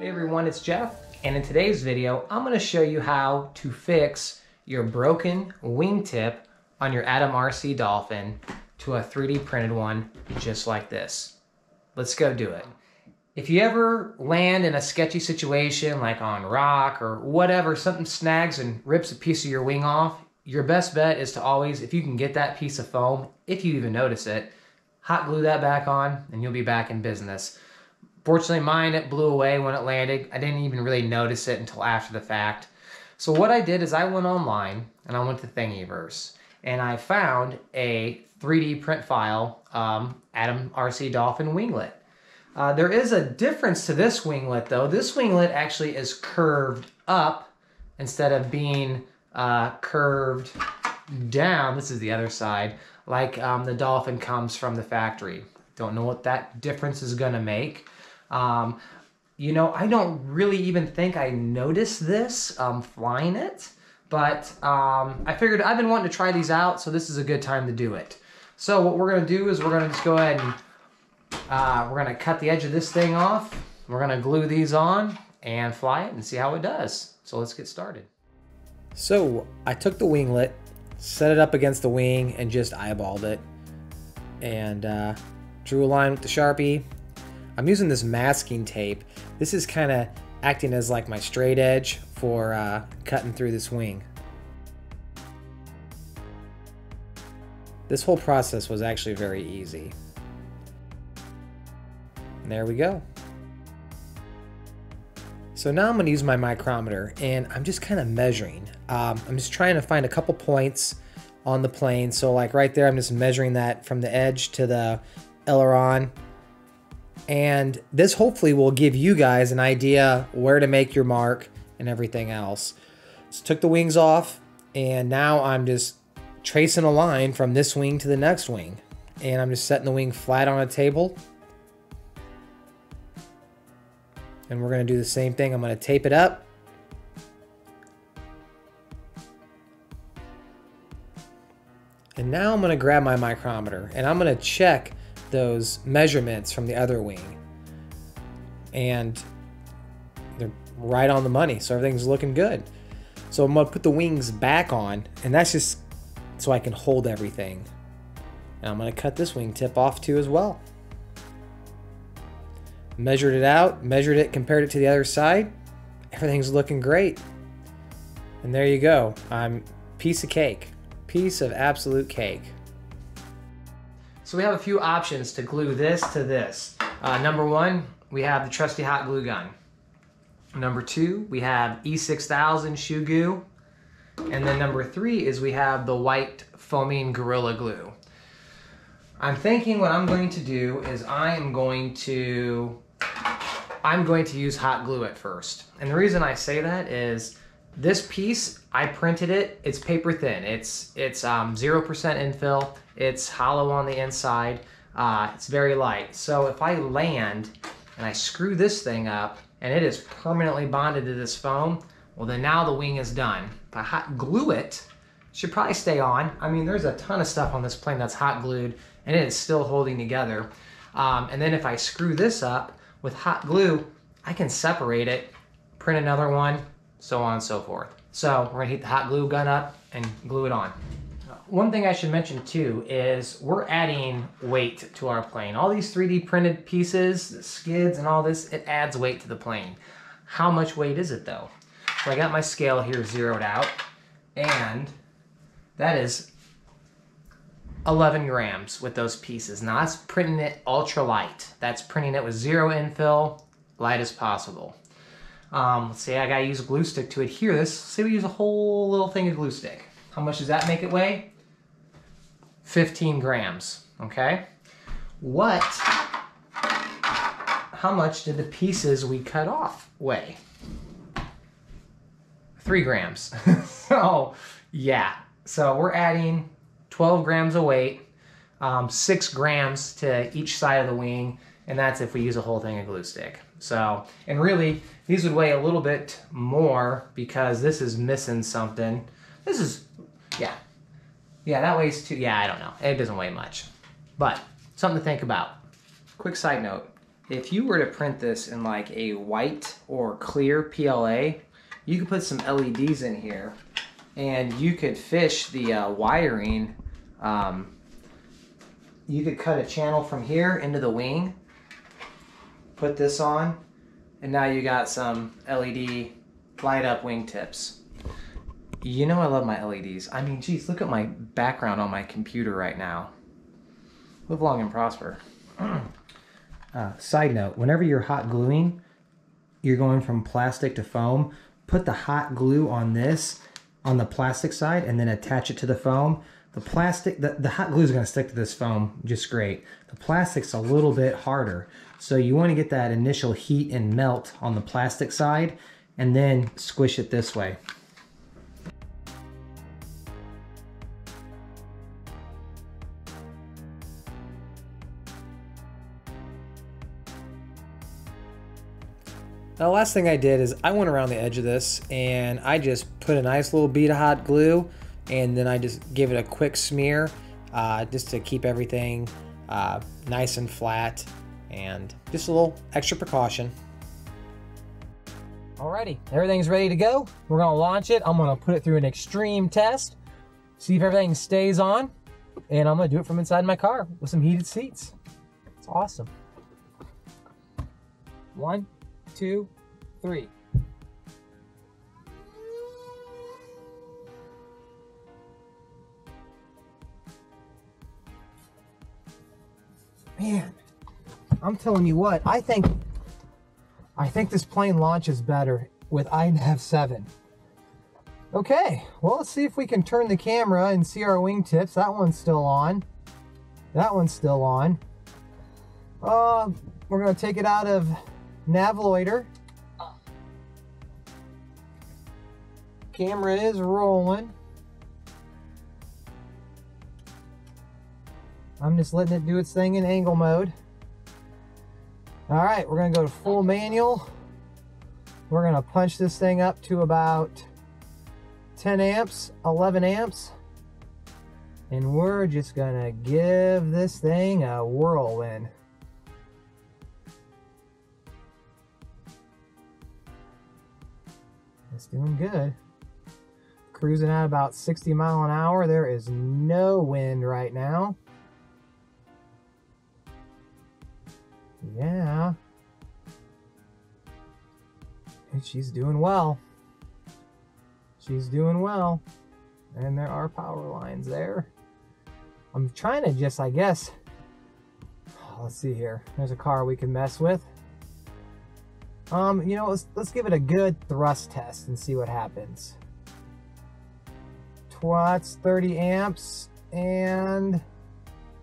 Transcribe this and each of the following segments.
Hey everyone, it's Jeff, and in today's video, I'm gonna show you how to fix your broken wingtip on your Atom RC Dolphin to a 3D printed one just like this. Let's go do it. If you ever land in a sketchy situation like on rock or whatever, something snags and rips a piece of your wing off, your best bet is to always, if you can get that piece of foam, if you even notice it, hot glue that back on and you'll be back in business. Fortunately, mine, it blew away when it landed. I didn't even really notice it until after the fact. So what I did is I went online and I went to Thingiverse and I found a 3D print file, um, Atom RC Dolphin winglet. Uh, there is a difference to this winglet though. This winglet actually is curved up instead of being uh, curved down. This is the other side, like um, the Dolphin comes from the factory. Don't know what that difference is gonna make. Um, you know, I don't really even think I noticed this um, flying it, but um, I figured I've been wanting to try these out, so this is a good time to do it. So what we're gonna do is we're gonna just go ahead and uh, we're gonna cut the edge of this thing off. We're gonna glue these on and fly it and see how it does. So let's get started. So I took the winglet, set it up against the wing and just eyeballed it and uh, drew a line with the Sharpie. I'm using this masking tape. This is kind of acting as like my straight edge for uh, cutting through this wing. This whole process was actually very easy. And there we go. So now I'm to use my micrometer and I'm just kind of measuring. Um, I'm just trying to find a couple points on the plane. So like right there, I'm just measuring that from the edge to the aileron. And this hopefully will give you guys an idea where to make your mark and everything else. So took the wings off and now I'm just tracing a line from this wing to the next wing. And I'm just setting the wing flat on a table. And we're gonna do the same thing. I'm gonna tape it up. And now I'm gonna grab my micrometer and I'm gonna check those measurements from the other wing. And they're right on the money, so everything's looking good. So I'm gonna put the wings back on, and that's just so I can hold everything. And I'm gonna cut this wing tip off too as well. Measured it out, measured it, compared it to the other side. Everything's looking great. And there you go. I'm piece of cake. Piece of absolute cake. So we have a few options to glue this to this. Uh, number one, we have the trusty hot glue gun. Number two, we have E6000 shoe goo. And then number three is we have the white foaming Gorilla Glue. I'm thinking what I'm going to do is I am going to, I'm going to use hot glue at first. And the reason I say that is this piece, I printed it, it's paper thin. It's it's 0% um, infill, it's hollow on the inside, uh, it's very light. So if I land and I screw this thing up and it is permanently bonded to this foam, well then now the wing is done. If I hot glue it, it should probably stay on. I mean, there's a ton of stuff on this plane that's hot glued and it is still holding together. Um, and then if I screw this up with hot glue, I can separate it, print another one, so on and so forth. So we're gonna heat the hot glue gun up and glue it on. One thing I should mention too is we're adding weight to our plane. All these 3D printed pieces, skids and all this, it adds weight to the plane. How much weight is it though? So I got my scale here zeroed out and that is 11 grams with those pieces. Now that's printing it ultra light. That's printing it with zero infill, light as possible. Um, let's say I gotta use a glue stick to adhere this. Say we use a whole little thing of glue stick. How much does that make it weigh? 15 grams, okay? What, how much did the pieces we cut off weigh? Three grams. so, yeah. So we're adding 12 grams of weight, um, six grams to each side of the wing, and that's if we use a whole thing of glue stick. So, and really, these would weigh a little bit more because this is missing something. This is, yeah. Yeah, that weighs too, yeah, I don't know. It doesn't weigh much. But, something to think about. Quick side note. if you were to print this in like a white or clear PLA, you could put some LEDs in here and you could fish the uh, wiring. Um, you could cut a channel from here into the wing, put this on, and now you got some LED light up wingtips. You know I love my LEDs. I mean, geez, look at my background on my computer right now. Live long and prosper. Uh, side note, whenever you're hot gluing, you're going from plastic to foam, put the hot glue on this, on the plastic side, and then attach it to the foam. The plastic, the, the hot glue is going to stick to this foam just great. The plastic's a little bit harder. So you want to get that initial heat and melt on the plastic side, and then squish it this way. Now, the last thing I did is I went around the edge of this and I just put a nice little bead of hot glue and then I just give it a quick smear uh, just to keep everything uh, nice and flat and just a little extra precaution. Alrighty, everything's ready to go. We're gonna launch it. I'm gonna put it through an extreme test, see if everything stays on, and I'm gonna do it from inside my car with some heated seats. It's awesome. One, two, three. Man, I'm telling you what, I think I think this plane launches better with INAV 7. Okay, well let's see if we can turn the camera and see our wingtips. That one's still on. That one's still on. Uh, we're gonna take it out of Nav loiter. Camera is rolling. I'm just letting it do its thing in angle mode. All right, we're gonna go to full manual. We're gonna punch this thing up to about 10 amps, 11 amps. And we're just gonna give this thing a whirlwind. It's doing good. Cruising at about 60 mile an hour. There is no wind right now. Yeah. And she's doing well. She's doing well. And there are power lines there. I'm trying to just, I guess, let's see here. There's a car we can mess with. Um, you know, let's, let's give it a good thrust test and see what happens. Twats, 30 amps, and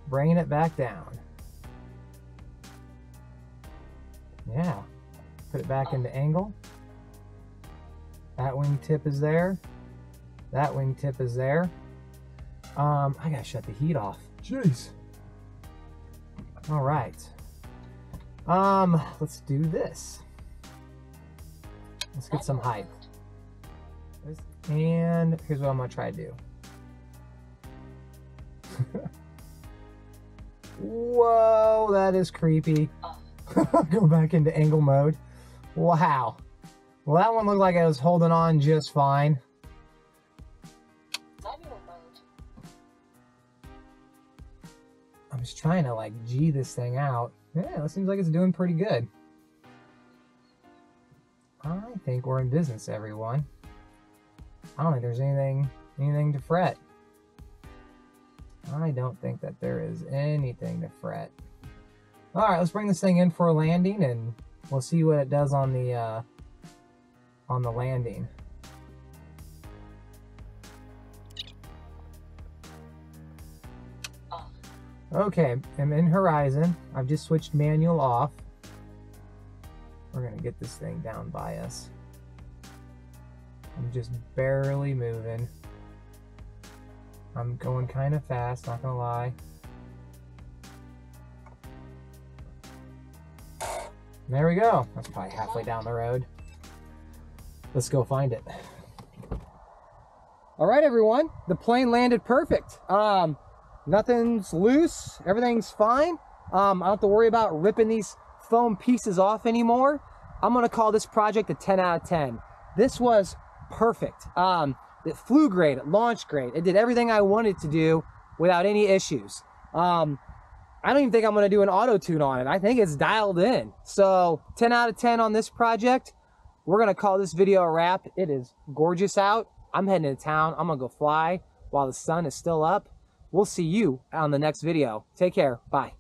bringing it back down. Yeah, put it back into angle. That wingtip is there. That wingtip is there. Um, I gotta shut the heat off. Jeez. All right. Um, let's do this. Let's get some height. And here's what I'm gonna try to do. Whoa, that is creepy. Go back into angle mode. Wow. Well, that one looked like it was holding on just fine. I'm just trying to like G this thing out. Yeah, it seems like it's doing pretty good. I think we're in business, everyone. I don't think there's anything anything to fret. I don't think that there is anything to fret. All right, let's bring this thing in for a landing, and we'll see what it does on the uh, on the landing. Okay, I'm in horizon. I've just switched manual off. We're gonna get this thing down by us. I'm just barely moving. I'm going kind of fast, not gonna lie. There we go. That's probably halfway down the road. Let's go find it. All right, everyone. The plane landed perfect. Um, nothing's loose. Everything's fine. Um, I don't have to worry about ripping these foam pieces off anymore, I'm gonna call this project a 10 out of 10. This was perfect. Um, it flew great, it launched great. It did everything I wanted to do without any issues. Um, I don't even think I'm gonna do an auto tune on it. I think it's dialed in. So 10 out of 10 on this project. We're gonna call this video a wrap. It is gorgeous out. I'm heading to town. I'm gonna go fly while the sun is still up. We'll see you on the next video. Take care. Bye.